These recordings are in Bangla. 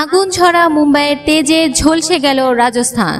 আগুন ছড়া মুম্বাইয়ের তেজে ঝলসে গেল রাজস্থান।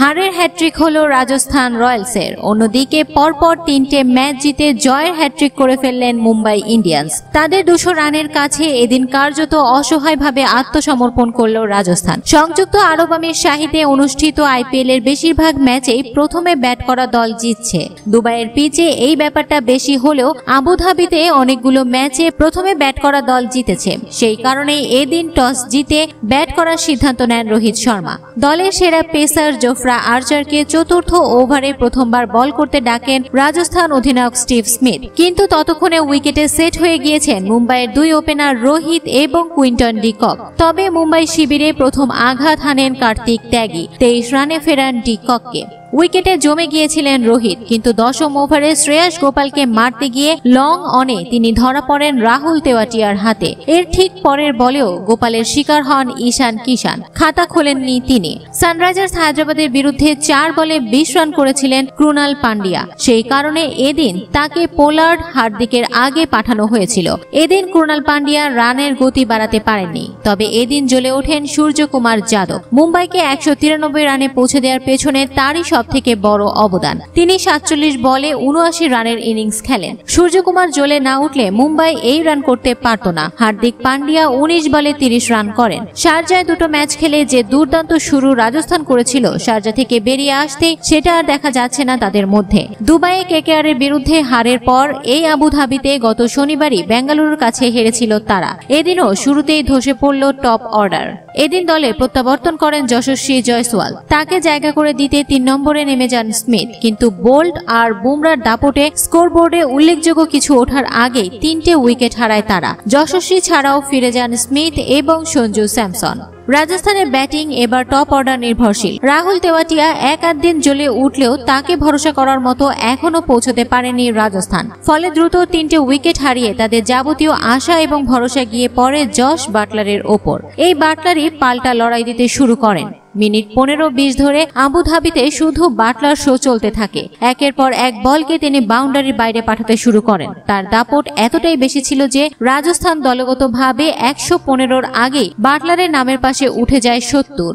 হারের হ্যাট্রিক হলো রাজস্থান রয়্যালসের। অন্যদিকে পরপর তিনটে ম্যাচ জিতে জয়ের হ্যাট্রিক করে ফেললেন মুম্বাই ইন্ডিয়ান্স। তাদের দুশো রানের কাছে এদিন কার্যত অসহায়ভাবে আত্মসমর্পণ করল রাজস্থান। সংযুক্ত আরব আমির শাহিতে অনুষ্ঠিত আইপিএল এর বেশিরভাগ ম্যাচেই প্রথমে ব্যাট করা দল জিতছে। দুবাইয়ের পিচে এই ব্যাপারটা বেশি হলেও আবুধাবিতে অনেকগুলো ম্যাচে প্রথমে ব্যাট করা দল জিতেছে। সেই কারণেই এদিন টস জিতে ব্যাট করার সিদ্ধান্ত নেন রোহিত শর্মা। দলের সেরা পেসার জোফরা আর্চারকে চতুর্থ ওভারে প্রথমবার বল করতে ডাকেন রাজস্থান অধিনায়ক স্টিভ স্মিথ। কিন্তু ততক্ষণে উইকেটে সেট হয়ে গিয়েছেন মুম্বাইয়ের দুই ওপেনার রোহিত এবং কুইন্টন ডিকক। তবে মুম্বাই শিবিরে প্রথম আঘাত হানেন কার্তিক ত্যাগী। তেইশ রানে ফেরান ডিককে উইকেটে জমে গিয়েছিলেন রোহিত, কিন্তু দশম ওভারে শ্রেয়াস গোপালকে মারতে গিয়ে লং অনে তিনি ধরা পড়েন রাহুল তেওয়াটিয়ার হাতে। এর ঠিক পরের বলেও গোপালের শিকার হন ঈশান কিষান খাতা খোলেননি তিনি। সানরাইজার্স হায়দ্রাবাদের বিরুদ্ধে চার বলে বিশ রান করেছিলেন ক্রুনাল পান্ডিয়া। সেই কারণে এদিন তাকে পোলার্ড হার্দিকের আগে পাঠানো হয়েছিল। এদিন ক্রুনাল পান্ডিয়া রানের গতি বাড়াতে পারেননি। তবে এদিন জ্বলে ওঠেন সূর্যকুমার যাদব। মুম্বাইকে একশো তিরানব্বই রানে পৌঁছে দেওয়ার পেছনে তারই সব থেকে বড় অবদান। তিনি সাতচল্লিশ বলে উনআশি রানের ইনিংস খেলেন। সূর্যকুমার জ্বলে না উঠলে মুম্বাই এই রান করতে পারত না। হার্দিক পান্ডিয়া উনিশ বলে তিরিশ রান করেন। শারজায় দুটো ম্যাচ খেলে যে দুর্দান্ত শুরু রাজস্থান করেছিল, শারজা থেকে বেরিয়ে আসতে সেটা আর দেখা যাচ্ছে না তাদের মধ্যে। দুবাইয়ে কেকেআর এর বিরুদ্ধে হারের পর এই আবুধাবিতে গত শনিবারই বেঙ্গালুরুর কাছে হেরেছিল তারা। এদিনও শুরুতেই ধসে পড়ল টপ অর্ডার। এদিন দলে প্রত্যাবর্তন করেন যশস্বী জয়সওয়াল। তাকে জায়গা করে দিতে তিন নম্বরে নেমে যান স্মিথ। কিন্তু বোল্ড আর বুমরার দাপটে স্কোরবোর্ডে উল্লেখযোগ্য কিছু ওঠার আগেই তিনটে উইকেট হারায় তারা। যশস্বী ছাড়াও ফিরে যান স্মিথ এবং সঞ্জু স্যামসন। রাজস্থানের ব্যাটিং এবার টপ অর্ডার নির্ভরশীল। রাহুল তেওয়াটিয়া এক আধ দিন জ্বলে উঠলেও তাকে ভরসা করার মতো এখনও পৌঁছতে পারেনি রাজস্থান। ফলে দ্রুত তিনটে উইকেট হারিয়ে তাদের যাবতীয় আশা এবং ভরসা গিয়ে পড়ে জশ বাটলারের ওপর। এই বাটলারই পাল্টা লড়াই দিতে শুরু করেন। মিনিট পনেরো বিশ ধরে আবুধাবিতে শুধু বাটলার শো চলতে থাকে। একের পর এক বলকে তিনি বাউন্ডারির বাইরে পাঠাতে শুরু করেন। তার দাপট এতটাই বেশি ছিল যে রাজস্থান দলগতভাবে একশো পনেরোর আগে বাটলারের নামের পাশে উঠে যায় সত্তর।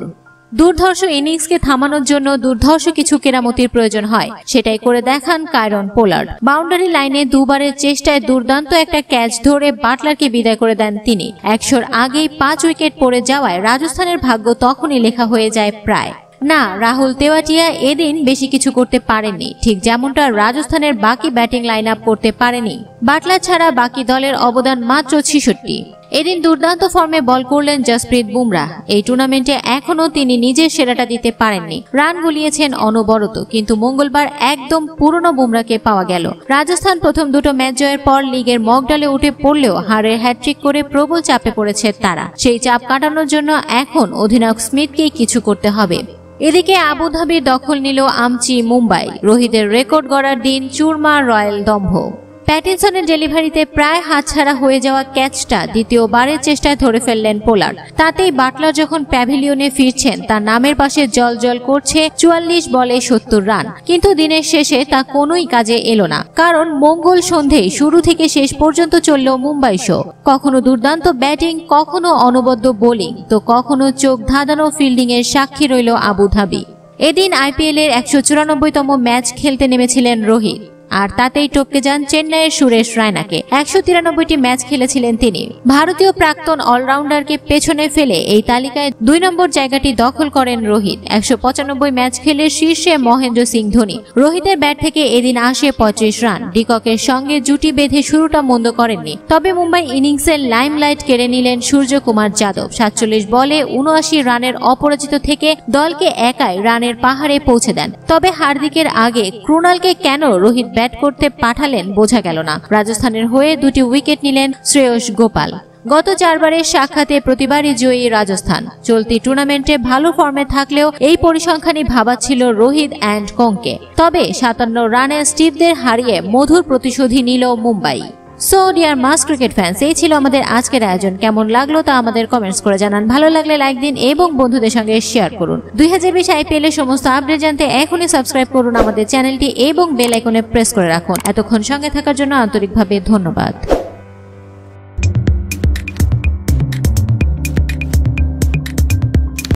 দুর্ধর্ষ ইনিংসকে থামানোর জন্য দুর্ধর্ষ কিছু কেরামতির প্রয়োজন হয়। সেটাই করে দেখান কায়রন পোলার্ড। বাউন্ডারি লাইনে দুবারের চেষ্টায় দুর্দান্ত একটা ক্যাচ ধরে বাটলারকে বিদায় করে দেন তিনি। একশোর আগেই পাঁচ উইকেট পড়ে যাওয়ায় রাজস্থানের ভাগ্য তখনই লেখা হয়ে যায় প্রায়। না, রাহুল তেওয়াটিয়া এদিন বেশি কিছু করতে পারেননি ঠিক যেমনটা রাজস্থানের বাকি ব্যাটিং লাইন আপ করতে পারেনি। বাটলার ছাড়া বাকি দলের অবদান মাত্র ছিষট্টি। এদিন দুর্দান্ত ফর্মে বল করলেন জসপ্রীত বুমরা। এই টুর্নামেন্টে এখনও তিনি নিজের সেরাটা দিতে পারেননি। রান গুলিয়েছেন অনবরত, কিন্তু মঙ্গলবার একদম পুরনো বুমরাকে পাওয়া গেল। রাজস্থান প্রথম দুটো ম্যাচ জয়ের পর লিগের মগডালে উঠে পড়লেও হারের হ্যাট্রিক করে প্রবল চাপে পড়েছে তারা। সেই চাপ কাটানোর জন্য এখন অধিনায়ক স্মিথকেই কিছু করতে হবে। এদিকে আবুধাবির দখল নিল আমচি মুম্বাই। রোহিতের রেকর্ড গড়ার দিন চুরমা রয়্যাল দম্ভ। প্যাটিনসনের ডেলিভারিতে প্রায় হাতছাড়া হয়ে যাওয়া ক্যাচটা দ্বিতীয়বারের চেষ্টায় ধরে ফেললেন পোলার তাতেই বাটলার যখন প্যাভিলিয়নে ফিরছেন, তার নামের পাশে জল জল করছে চুয়াল্লিশ বলে সত্তর রান। কিন্তু দিনের শেষে তা কোনোই কাজে এলো না, কারণ মঙ্গল সন্ধেই শুরু থেকে শেষ পর্যন্ত চলল মুম্বাই শো। কখনো দুর্দান্ত ব্যাটিং, কখনো অনবদ্য বোলিং, তো কখনো চোখ ধাঁধানো ফিল্ডিং এর সাক্ষী রইল আবুধাবি। এদিন আইপিএল এর একশো চুরানব্বইতম ম্যাচ খেলতে নেমেছিলেন রোহিত। আর তাতেই টপকে যান চেন্নাইয়ের সুরেশ রায়নাকে। একশো তিরানব্বইটি ম্যাচ খেলেছিলেন তিনি। ভারতীয় প্রাক্তন অলরাউন্ডারকে পেছনে ফেলে এই তালিকায় দুই নম্বর জায়গাটি দখল করেন রোহিত। একশো পঁচানব্বই ম্যাচ খেলে শীর্ষে মহেন্দ্র সিং ধোনি। রোহিতের ব্যাট থেকে এদিন আসে পঁচিশ রান। ডিককের সঙ্গে জুটি বেঁধে শুরুটা মন্দ করেননি। তবে মুম্বাই ইনিংসের লাইমলাইট কেড়ে নিলেন সূর্যকুমার যাদব। সাতচল্লিশ বলে উনআশি রানের অপরাজিত থেকে দলকে একাই রানের পাহাড়ে পৌঁছে দেন। তবে হার্দিকের আগে ক্রুনালকে কেন রোহিত ব্যাট করতে পাঠালেন বোঝা গেল না। রাজস্থানের হয়ে দুটি উইকেট নিলেন শ্রেয়স গোপাল। গত চারবারের সাক্ষাতে প্রতিবারই জয়ী রাজস্থান। চলতি টুর্নামেন্টে ভালো ফর্মে থাকলেও এই পরিসংখ্যানই ভাবাচ্ছিল রোহিত অ্যান্ড কংকে তবে সাতান্ন রানে স্টিভদের হারিয়ে মধুর প্রতিশোধী নিল Mumbai. So dear mass cricket fans এই ছিল আমাদের আজকের আয়োজন। কেমন লাগল তা আমাদের কমেন্টস করে জানান। ভালো লাগলে লাইক দিন এবং বন্ধুদের সঙ্গে শেয়ার করুন। দুই হাজার বিশ আইপিএল এর সমস্ত আপডেট জানতে এখনই সাবস্ক্রাইব করুন আমাদের চ্যানেলটি এবং বেল আইকনে প্রেস করে রাখুন। এতক্ষণ সঙ্গে থাকার জন্য আন্তরিকভাবে ধন্যবাদ।